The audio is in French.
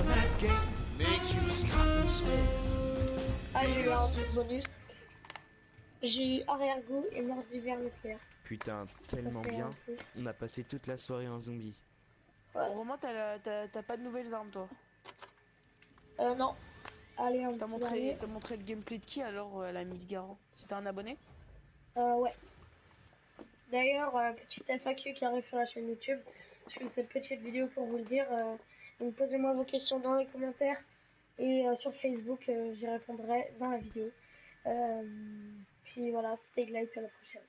and that game makes you stop and stare. Ah, j'ai eu un bonus. J'ai eu arrière-goût et mort d'hiver nucléaire. Putain, tellement bien. On a passé toute la soirée en zombie. Ouais. T'as la- t'as t'as pas de nouvelles armes, toi. Euh, non. Allez, T'as montré, dernier. t'as montré le gameplay de qui alors, euh, la Miss Garant C'était un abonné? Euh, ouais. D'ailleurs, euh, petite FAQ qui arrive sur la chaîne YouTube. Je fais cette petite vidéo pour vous le dire. euh, posez-moi vos questions dans les commentaires. Et euh, sur Facebook, j'y répondrai dans la vidéo. Puis voilà, c'était Glide, à la prochaine.